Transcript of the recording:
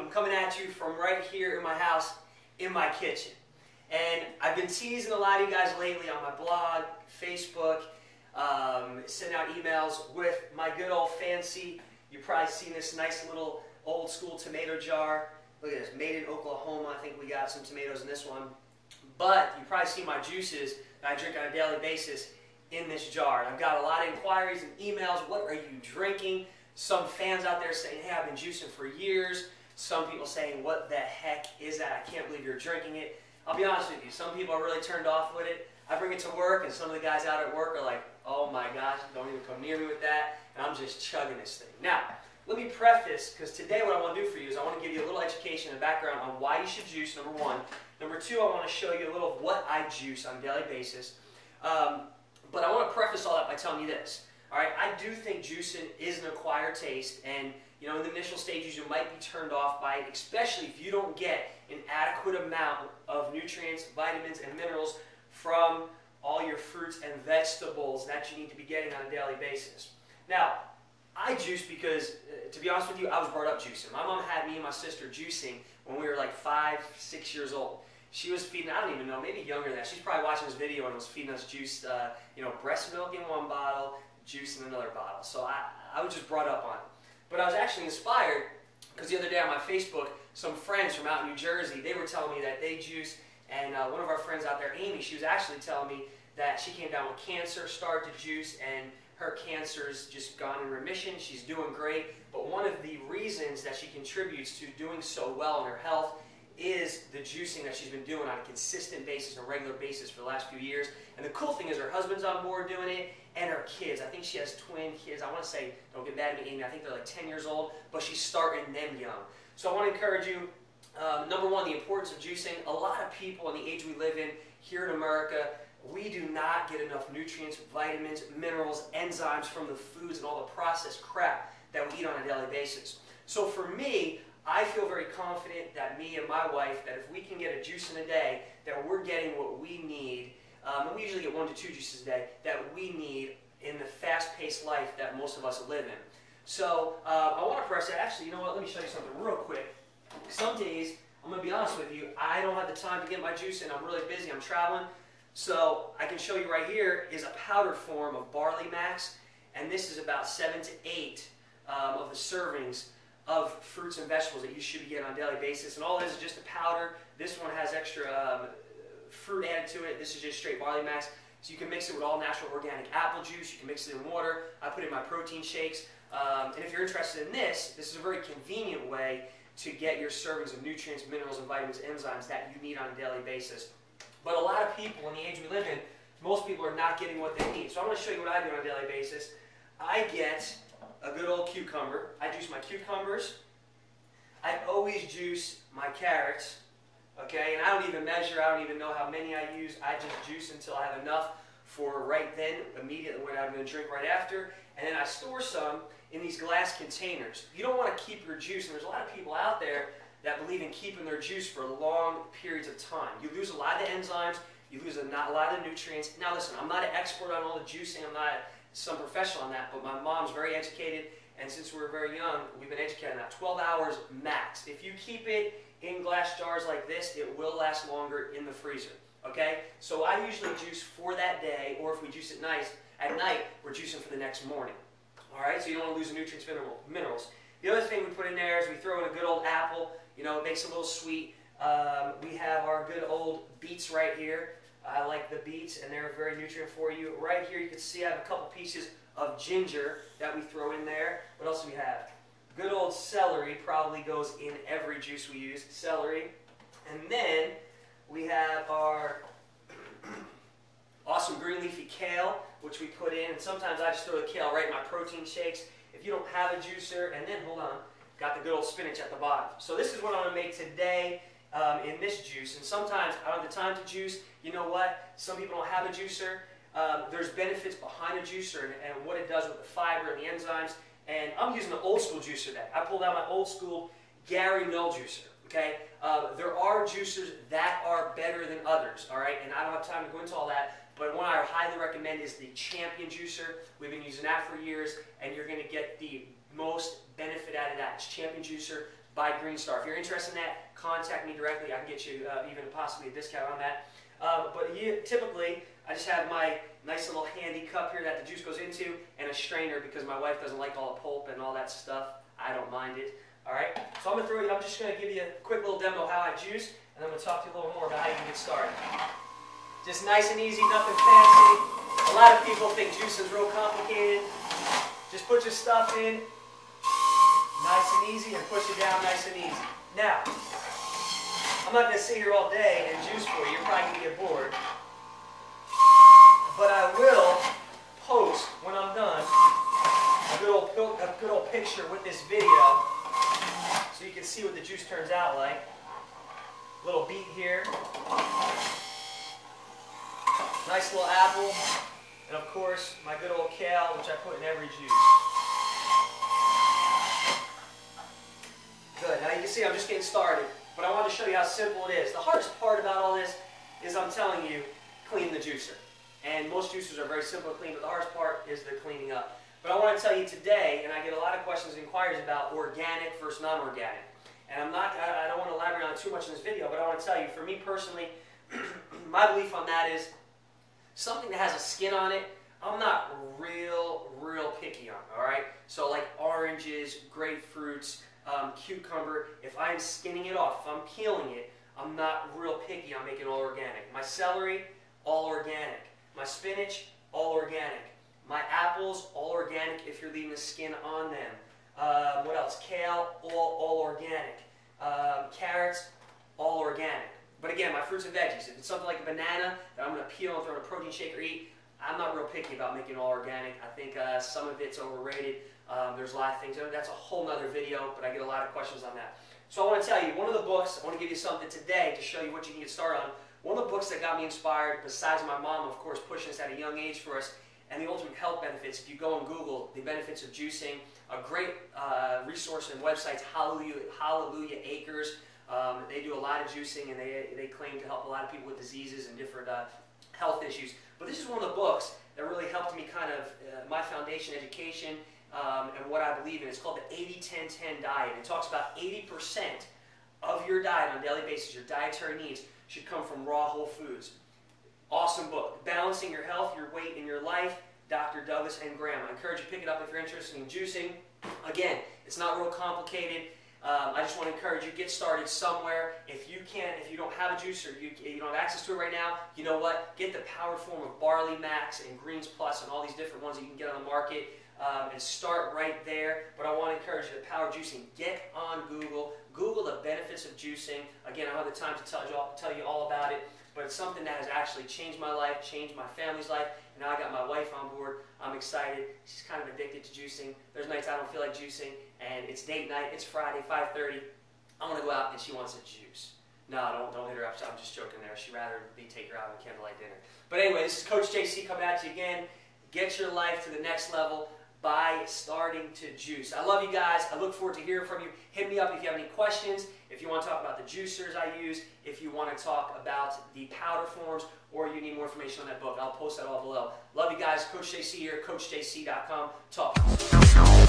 I'm coming at you from right here in my house, in my kitchen. And I've been teasing a lot of you guys lately on my blog, Facebook, um, sending out emails with my good old fancy, you've probably seen this nice little old school tomato jar. Look at this, made in Oklahoma. I think we got some tomatoes in this one. But you probably see my juices that I drink on a daily basis in this jar. And I've got a lot of inquiries and emails. What are you drinking? Some fans out there saying, hey, I've been juicing for years. Some people saying, what the heck is that? I can't believe you're drinking it. I'll be honest with you, some people are really turned off with it. I bring it to work, and some of the guys out at work are like, oh my gosh, don't even come near me with that. And I'm just chugging this thing. Now, let me preface, because today what I want to do for you is I want to give you a little education and background on why you should juice, number one. Number two, I want to show you a little of what I juice on a daily basis. Um, but I want to preface all that by telling you this. All right, I do think juicing is an acquired taste, and you know, in the initial stages, you might be turned off by it, especially if you don't get an adequate amount of nutrients, vitamins, and minerals from all your fruits and vegetables that you need to be getting on a daily basis. Now, I juice because, uh, to be honest with you, I was brought up juicing. My mom had me and my sister juicing when we were like five, six years old. She was feeding, I don't even know, maybe younger than that. She's probably watching this video and was feeding us juice, uh, you know, breast milk in one bottle, juice in another bottle. So I, I was just brought up on it. But I was actually inspired because the other day on my Facebook, some friends from out in New Jersey, they were telling me that they juice, and uh, one of our friends out there, Amy, she was actually telling me that she came down with cancer, started to juice, and her cancer's just gone in remission. She's doing great. But one of the reasons that she contributes to doing so well in her health is the juicing that she's been doing on a consistent basis, on a regular basis for the last few years. And the cool thing is her husband's on board doing it, and her kids. I think she has twin kids. I want to say, don't get mad at me, Amy. I think they're like 10 years old, but she's starting them young. So I want to encourage you, um, number one, the importance of juicing. A lot of people in the age we live in here in America, we do not get enough nutrients, vitamins, minerals, enzymes from the foods and all the processed crap that we eat on a daily basis. So for me, I feel very confident that me and my wife, that if we can get a juice in a day, that we're getting what we need, um, and we usually get one to two juices a day, that we need in the fast-paced life that most of us live in. So uh, I want to press that. Actually, you know what? Let me show you something real quick. Some days, I'm going to be honest with you, I don't have the time to get my juice in. I'm really busy. I'm traveling. So I can show you right here is a powder form of Barley Max, and this is about seven to eight um, of the servings of fruits and vegetables that you should be getting on a daily basis. And all this is just a powder. This one has extra um, fruit added to it. This is just straight Barley Max. So you can mix it with all natural organic apple juice. You can mix it in water. I put it in my protein shakes. Um, and if you're interested in this, this is a very convenient way to get your servings of nutrients, minerals, and vitamins, enzymes that you need on a daily basis. But a lot of people in the age we live in, most people are not getting what they need. So I'm going to show you what I do on a daily basis. I get a good old cucumber. I juice my cucumbers. I always juice my carrots. Okay, and I don't even measure. I don't even know how many I use. I just juice until I have enough for right then, immediately when I'm going to drink right after. And then I store some in these glass containers. You don't want to keep your juice, and there's a lot of people out there that believe in keeping their juice for long periods of time. You lose a lot of the enzymes, you lose a, not a lot of the nutrients. Now listen, I'm not an expert on all the juicing, I'm not some professional on that, but my mom's very educated, and since we were very young, we've been educated on that. 12 hours max. If you keep it in glass jars like this, it will last longer in the freezer. Okay? So I usually juice for that day, or if we juice it nice, at night, we're juicing for the next morning. All right, so you don't want to lose the nutrients, minerals. The other thing we put in there is we throw in a good old apple. You know, it makes it a little sweet. Um, we have our good old beets right here. I like the beets, and they're very nutrient for you. Right here, you can see I have a couple pieces of ginger that we throw in there. What else do we have? Good old celery probably goes in every juice we use. Celery. And then we have our awesome green leafy kale, which we put in. And sometimes I just throw the kale right in my protein shakes. If you don't have a juicer, and then, hold on, got the good old spinach at the bottom. So this is what I'm to make today um, in this juice. And sometimes I don't have the time to juice. You know what? Some people don't have a juicer. Um, there's benefits behind a juicer and, and, what it does with the fiber and the enzymes. And I'm using the old school juicer that I pulled out my old school Gary Null juicer. Okay, uh, there are juicers that are better than others. All right, and I don't have time to go into all that. But one I highly recommend is the Champion Juicer. We've been using that for years, and you're going to get the most benefit out of that. It's Champion Juicer. by Green Star. If you're interested in that, contact me directly. I can get you uh, even possibly a discount on that. Um, but you, typically, I just have my nice little handy cup here that the juice goes into and a strainer because my wife doesn't like all the pulp and all that stuff. I don't mind it. All right, so I'm gonna throw you. I'm just gonna give you a quick little demo how I juice, and I'm gonna talk to you a little more about how you can get started. Just nice and easy, nothing fancy. A lot of people think juice is real complicated. Just put your stuff in, nice and easy, and push it down nice and easy. Now, I'm not gonna sit here all day and juice for you. You're probably gonna get bored. But I will post when I'm done a good old, a good old picture with this video so you can see what the juice turns out like. Little beet here. Nice little apple. And of course, my good old kale, which I put in every juice. Good. Now you can see I'm just getting started, but I want to show you how simple it is. The hardest part about all this is I'm telling you, clean the juicer. And most juicers are very simple to clean, but the hardest part is the cleaning up. But I want to tell you today, and I get a lot of questions and inquiries about organic versus non-organic. And I'm not, I don't want to elaborate on too much in this video, but I want to tell you, for me personally, my belief on that is something that has a skin on it, I'm not real, real picky on, all right? So like oranges, grapefruits, um, cucumber, if I'm skinning it off, if I'm peeling it, I'm not real picky on making all organic. My celery, all organic. My spinach, all organic. My apples, all organic if you're leaving the skin on them. Uh, what else? Kale, all, all organic. Um, carrots, all organic. But again, my fruits and veggies. If it's something like a banana that I'm going to peel and throw in a protein shake or eat, I'm not real picky about making all organic. I think uh, some of it's overrated. Um, there's a lot of things. That's a whole other video, but I get a lot of questions on that. So I want to tell you, one of the books, I want to give you something today to show you what you can get started on. One of the books that got me inspired, besides my mom, of course, pushing us at a young age for us, and the ultimate health benefits. If you go and Google the benefits of juicing, a great uh, resource and website, Hallelujah, Hallelujah Acres. Um, they do a lot of juicing and they, they claim to help a lot of people with diseases and different uh, health issues. But this is one of the books that really helped me kind of, uh, my foundation education um, and what I believe in. It's called the 80-10-10 diet. It talks about 80% of your diet on a daily basis, your dietary needs, should come from raw whole foods. Awesome book. Balancing Your Health, Your Weight, and Your Life, Dr. Douglas N. Graham. I encourage you to pick it up if you're interested in juicing. Again, it's not real complicated. Um, I just want to encourage you, get started somewhere. If you can't, if you don't have a juicer, you, you don't have access to it right now, you know what? Get the power form of Barley Max and Greens Plus and all these different ones that you can get on the market um, and start right there. But I want to encourage you to power juicing. Get on Google. Google of juicing. Again, I don't have the time to tell you all, tell you all about it, but it's something that has actually changed my life, changed my family's life, and now I got my wife on board. I'm excited. She's kind of addicted to juicing. There's nights I don't feel like juicing, and it's date night. It's Friday, 5:30. I want to go out, and she wants a juice. No, don't don't hit her up. I'm just joking there. She'd rather me take her out on candlelight dinner. But anyway, this is Coach JC coming at you again. Get your life to the next level by starting to juice. I love you guys. I look forward to hearing from you. Hit me up if you have any questions, if you want to talk about the juicers I use, if you want to talk about the powder forms, or you need more information on that book. I'll post that all below. Love you guys. Coach JC here, CoachJC.com. Talk.